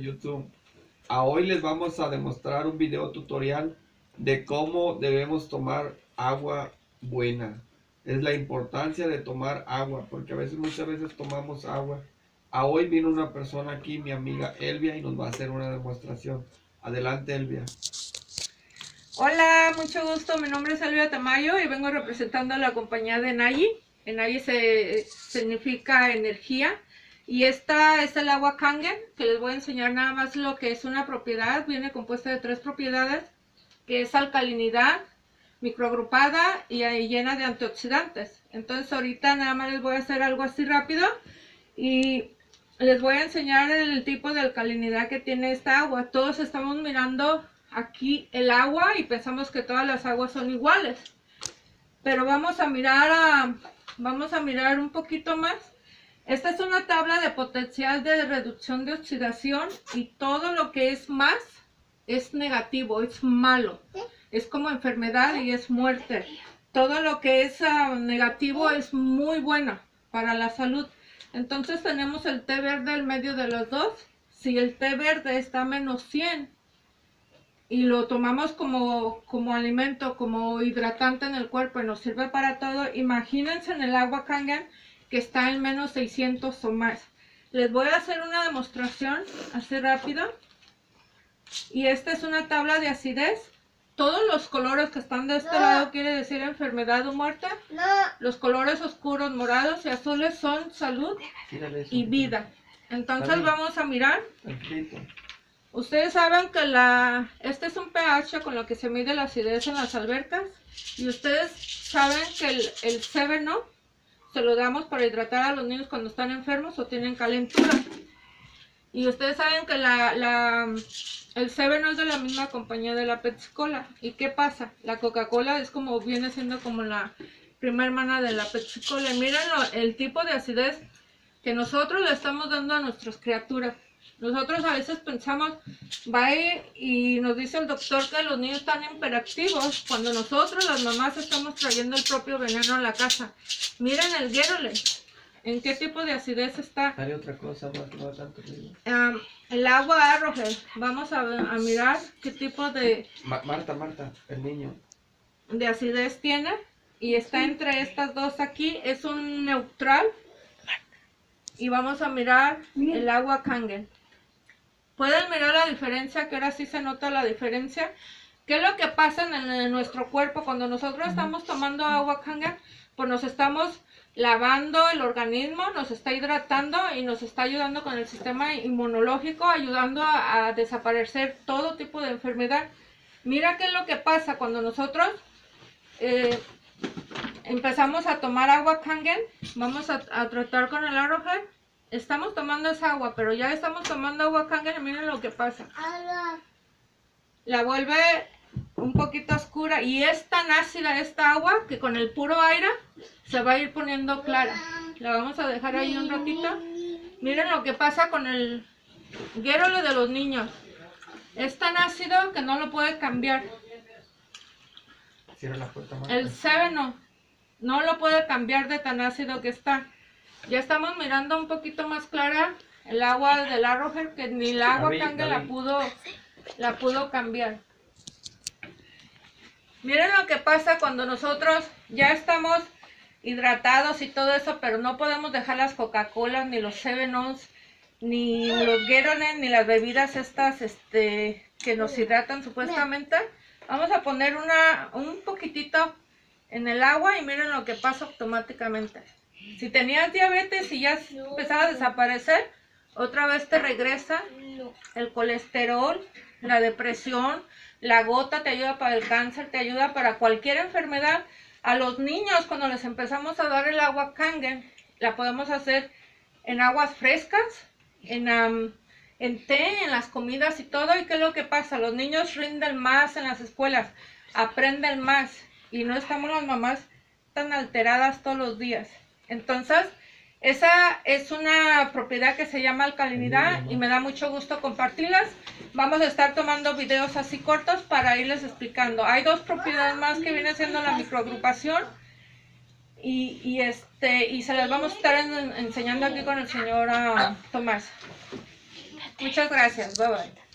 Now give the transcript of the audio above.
YouTube. A hoy les vamos a demostrar un video tutorial de cómo debemos tomar agua buena. Es la importancia de tomar agua, porque a veces, muchas veces tomamos agua. A hoy vino una persona aquí, mi amiga Elvia, y nos va a hacer una demostración. Adelante, Elvia. Hola, mucho gusto. Mi nombre es Elvia Tamayo y vengo representando a la compañía de Nayi. Nayi se, significa energía. Y esta es el agua Kangen, que les voy a enseñar nada más lo que es una propiedad. Viene compuesta de tres propiedades, que es alcalinidad, microagrupada y llena de antioxidantes. Entonces ahorita nada más les voy a hacer algo así rápido y les voy a enseñar el tipo de alcalinidad que tiene esta agua. Todos estamos mirando aquí el agua y pensamos que todas las aguas son iguales. Pero vamos a mirar a, vamos a mirar un poquito más. Esta es una tabla de potencial de reducción de oxidación y todo lo que es más es negativo, es malo es como enfermedad y es muerte. Todo lo que es ah, negativo es muy bueno para la salud. Entonces tenemos el té verde en medio de los dos. Si el té verde está menos 100 y lo tomamos como, como alimento, como hidratante en el cuerpo y nos sirve para todo, imagínense en el agua Kangen que está en menos 600 o más. Les voy a hacer una demostración así rápido. Y esta es una tabla de acidez todos los colores que están de este lado quiere decir enfermedad o muerte. No. Los colores oscuros, morados y azules son salud y vida. Entonces vamos a mirar. Ustedes saben que la este es un pH con lo que se mide la acidez en las albercas. Y ustedes saben que el, el se lo damos para hidratar a los niños cuando están enfermos o tienen calentura. Y ustedes saben que la, el Seven no es de la misma compañía de la Pepsi Cola. ¿Y qué pasa? La Coca-Cola es como, viene siendo como la primera hermana de la Pepsi Cola. Miren el tipo de acidez que nosotros le estamos dando a nuestras criaturas. Nosotros a veces pensamos, va y nos dice el doctor que los niños están hiperactivos cuando nosotros, las mamás, estamos trayendo el propio veneno a la casa. Miren el Gerole. ¿En qué tipo de acidez está? Hay otra cosa tanto el agua arroje. Vamos a, mirar qué tipo de... Marta, Marta, el niño. De acidez tiene. Y está entre estas dos aquí. Es un neutral. Y vamos a mirar el agua Kangen. Pueden mirar la diferencia, que ahora sí se nota la diferencia. ¿Qué es lo que pasa en, en nuestro cuerpo cuando nosotros estamos tomando agua Kangen? Pues nos estamos lavando el organismo, nos está hidratando y nos está ayudando con el sistema inmunológico, ayudando a, desaparecer todo tipo de enfermedad. Mira qué es lo que pasa cuando nosotros eh, empezamos a tomar agua Kangen, vamos a, tratar con el arrowhead, estamos tomando esa agua, pero ya estamos tomando agua y miren lo que pasa. La vuelve un poquito oscura y es tan ácida esta agua que con el puro aire se va a ir poniendo clara. La vamos a dejar ahí un ratito. Miren lo que pasa con el guérole de los niños. Es tan ácido que no lo puede cambiar. El seveno no lo puede cambiar de tan ácido que está. Ya estamos mirando un poquito más clara el agua del arrojer que ni el agua canga la pudo, la pudo cambiar. Miren lo que pasa cuando nosotros ya estamos hidratados y todo eso, pero no podemos dejar las Coca-Colas, ni los Seven ni los Gatorade, ni las bebidas estas este, que nos hidratan supuestamente. Vamos a poner una, un poquitito en el agua y miren lo que pasa automáticamente. Si tenías diabetes y ya empezaba a desaparecer, otra vez te regresa el colesterol, la depresión, la gota te ayuda para el cáncer, te ayuda para cualquier enfermedad. A los niños, cuando les empezamos a dar el agua Kangen, la podemos hacer en aguas frescas, en, en té, en las comidas y todo. ¿Y qué es lo que pasa? Los niños rinden más en las escuelas, aprenden más y no estamos las mamás tan alteradas todos los días. Entonces, esa es una propiedad que se llama alcalinidad y me da mucho gusto compartirlas. Vamos a estar tomando videos así cortos para irles explicando. Hay dos propiedades más que vienen siendo la microagrupación y, este y se las vamos a estar enseñando aquí con el señor ah, Tomás. Muchas gracias. Bye bye.